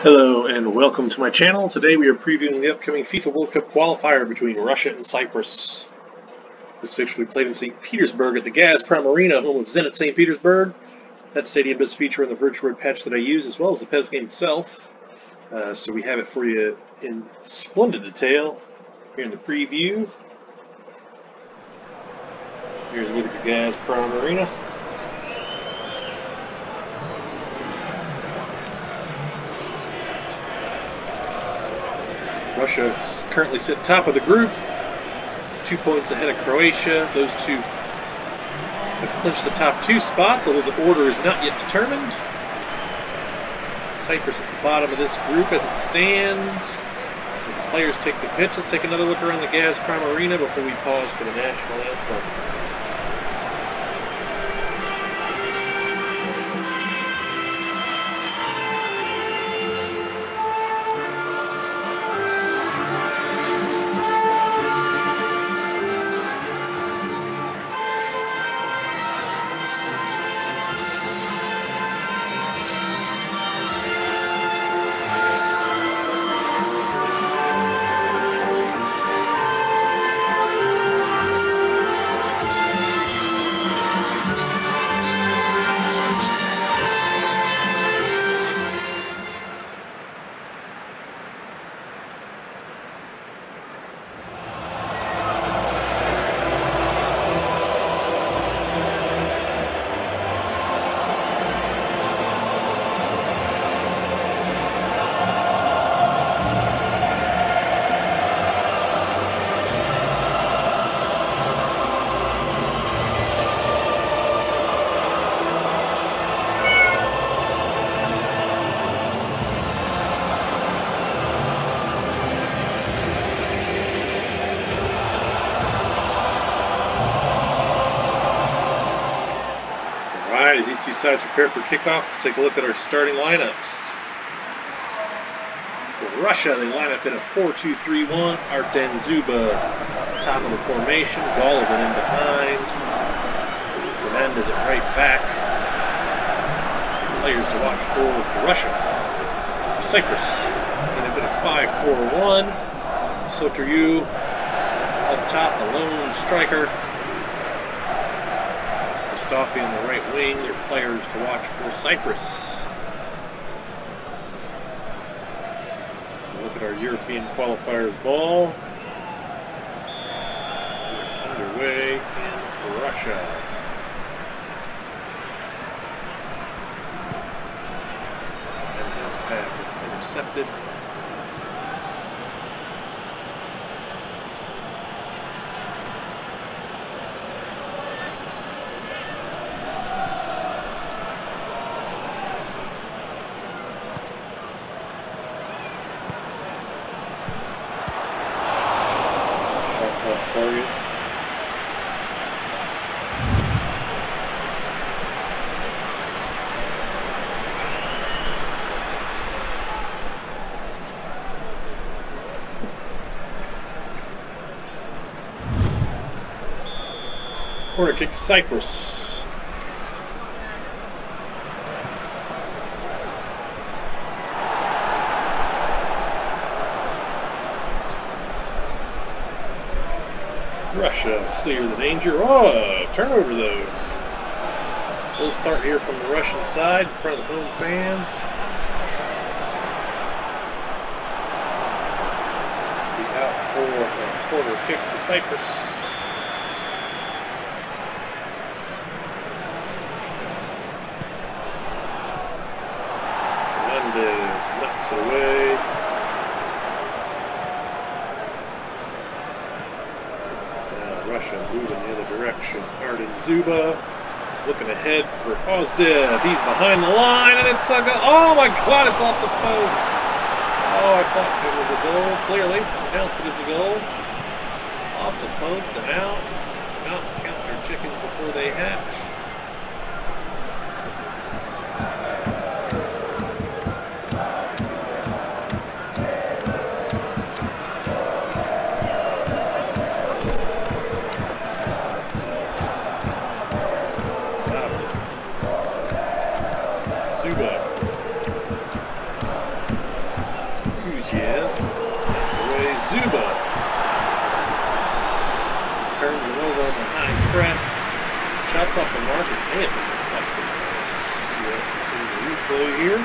Hello and welcome to my channel. Today we are previewing the upcoming FIFA World Cup qualifier between Russia and Cyprus. This fixture will be played in St. Petersburg at the Gazprom Arena, home of Zenit St. Petersburg. That stadium does feature in the Virtuared patch that I use, as well as the PES game itself. Uh, so we have it for you in splendid detail here in the preview. Here's a look at the Gazprom Arena. Russia currently sit top of the group, two points ahead of Croatia. Those two have clinched the top two spots, although the order is not yet determined. Cyprus at the bottom of this group as it stands. As the players take the pitch, let's take another look around the Gazprom Arena before we pause for the national anthem. Sides prepare for kickoff, let's take a look at our starting lineups. For Russia, they line up in a 4-2-3-1. Artem Dzyuba, top of the formation. Golovin in behind. Fernandes at right back. Players to watch for Russia. Cyprus, in a bit of 5-4-1. Soteriou up top, the lone striker. Mustafi on the right wing. They're players to watch for Cyprus. So look at our European qualifiers ball. We're underway in Russia. And this pass is intercepted. Target. Corner kick to Cyprus. Russia uh, clear the danger. Oh, turn over those. Slow start here from the Russian side in front of the home fans. Be out for a corner kick to Cyprus. Fernandes knocks away. Russia moving the other direction. Artem Dzyuba looking ahead for Ozdoev. He's behind the line and it's a goal. Oh my god, it's off the post. Oh, I thought it was a goal. Clearly, announced it as a goal. Off the post and out. Not count their chickens before they hatch. Press. Shots off the mark. It may have been deflected. Let's see what here.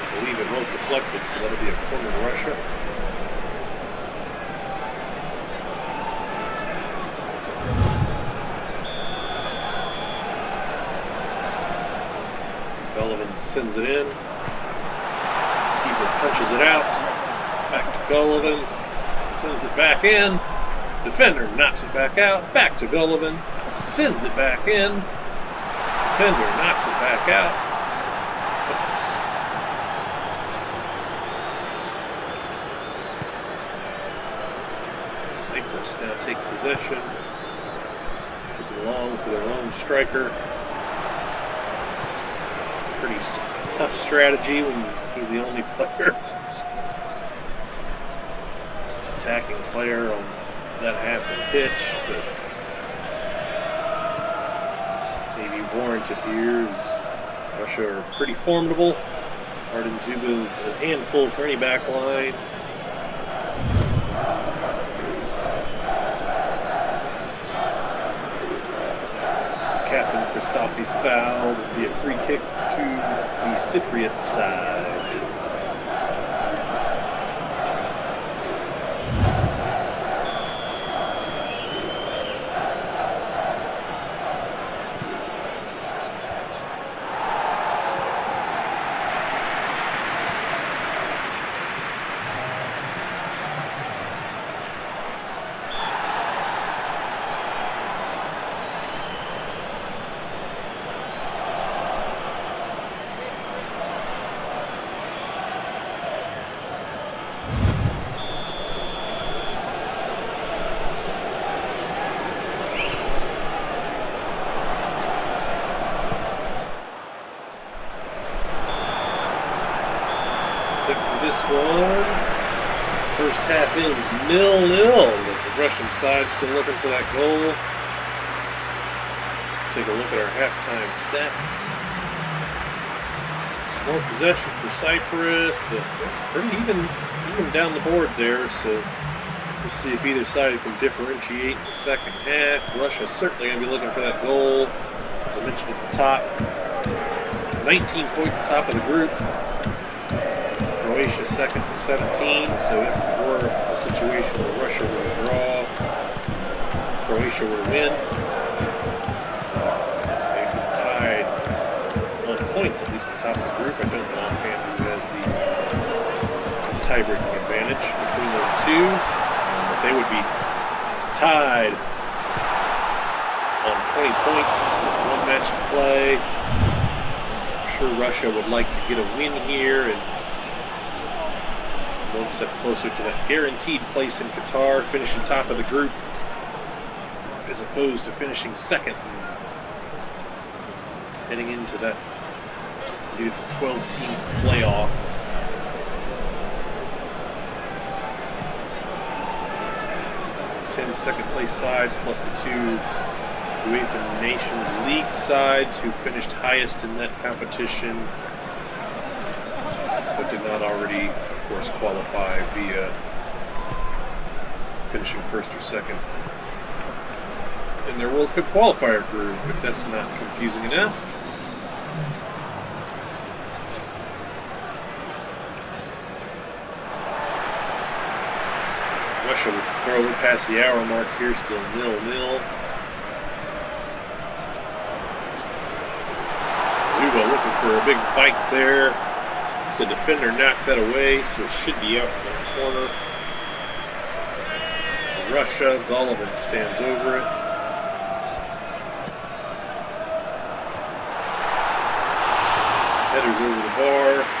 I believe it was deflected, so that'll be a corner to Russia. Golovin sends it in. Keeper punches it out. Back to Golovin. Sends it back in. Defender knocks it back out. Back to Golovin. Sends it back in. Defender knocks it back out. Cyprus now take possession. Looking long for their lone striker pretty tough strategy when he's the only player attacking player on that half of the pitch, but maybe warranted here as Russia are pretty formidable. Artem Dzyuba is a handful for any back line. Captain Christofis fouled. It'll be a free kick to the Cypriot side. this one. First half ends nil-nil as the Russian side still looking for that goal. Let's take a look at our halftime stats. More possession for Cyprus, but it's pretty even, even down the board there. So we'll see if either side can differentiate in the second half. Russia's certainly going to be looking for that goal. As I mentioned at the top, 19 points top of the group. Croatia second to 17, so if a situation where Russia to draw, Croatia to win, they'd be tied on points, at least atop the group. I don't know offhand who has the tie-breaking advantage between those two, but they would be tied on 20 points with one match to play. I'm sure Russia would like to get a win here and one step closer to that guaranteed place in Qatar, finishing top of the group, as opposed to finishing second heading into that, I believe it's a 12 team playoff. Ten second place sides plus the two UEFA Nations League sides who finished highest in that competition but did not already course, qualify via finishing first or second in their World Cup qualifier group, if that's not confusing enough. Russia would throw it past the hour mark here, still nil-nil. Dzyuba looking for a big bite there. The defender knocked that away, so it should be out for the corner. To Russia, Golovin stands over it. Headers over the bar.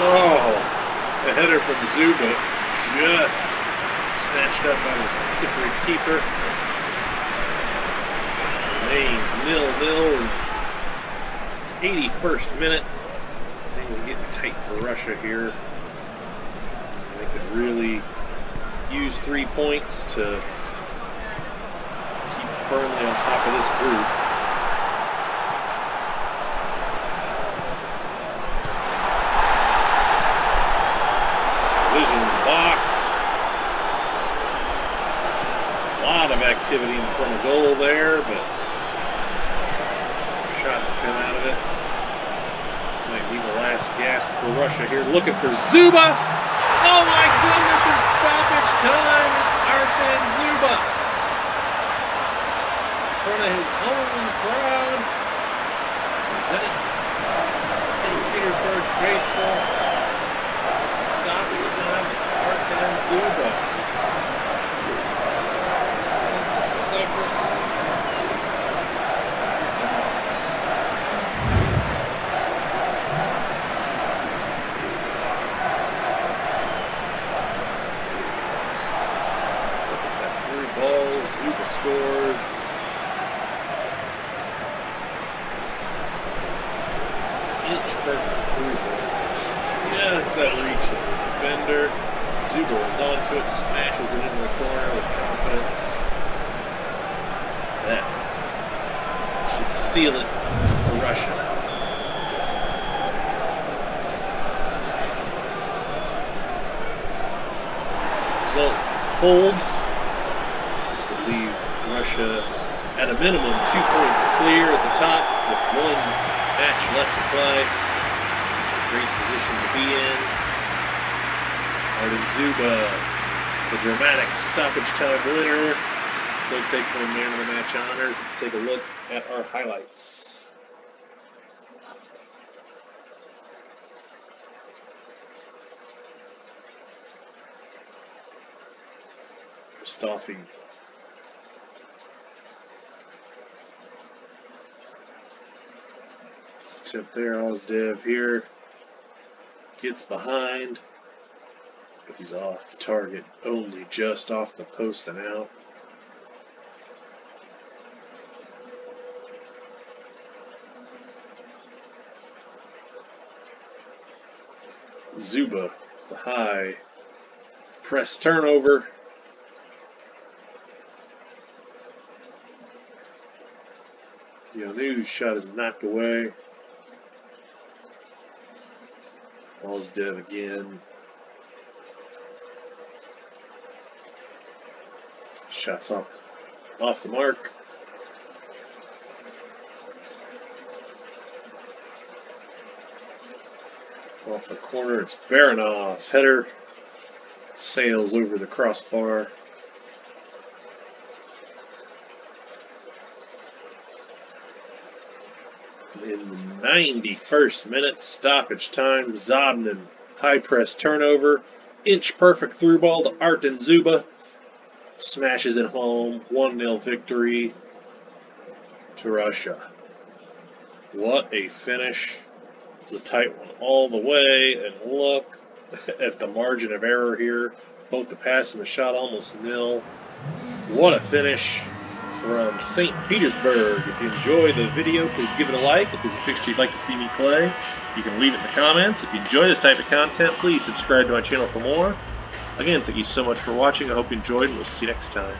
Oh, from Dzyuba. Just snatched up by the Cypriot keeper. Remains nil-nil. 81st minute. Things getting tight for Russia here. They could really use three points to keep firmly on top of this group. Vision box. A lot of activity in front of goal there, but shots come out of it. This might be the last gasp for Russia here. Looking for Dzyuba. Oh my goodness, it's stoppage time. It's Artem Dzyuba. In front of his own crowd. Zenit St. Petersburg faithful. Stoppage time. It's Artem Dzyuba. Cyprus. That three balls, Dzyuba scores. Inch perfect ball. Just that reach of the defender. Dzyuba is onto it, smashes it into the corner with confidence. That should seal it for Russia. Result holds. This would leave Russia at a minimum two points clear at the top with one match left to play. Great position to be in. Artem Dzyuba, the dramatic stoppage time winner. He'll take home man of the match honors. Let's take a look at our highlights. Mustafi. Tip there, Ozdoev here. Gets behind. But he's off target, only just off the post and out. Dzyuba, the high press turnover. Yanu's shot is knocked away. Ozdoev again. Shots off off the mark. Off the corner, it's Baranov's header. Sails over the crossbar. In the 91st minute, stoppage time, Zobnin, high press turnover, inch perfect through ball to Artem Dzyuba, smashes it home, 1 0 victory to Russia. What a finish! It was a tight one all the way, and look at the margin of error here. Both the pass and the shot almost nil. What a finish! From St. Petersburg. If you enjoyed the video, please give it a like. If there's a fixture you'd like to see me play, you can leave it in the comments. If you enjoy this type of content, please subscribe to my channel for more. Again, thank you so much for watching. I hope you enjoyed, and we'll see you next time.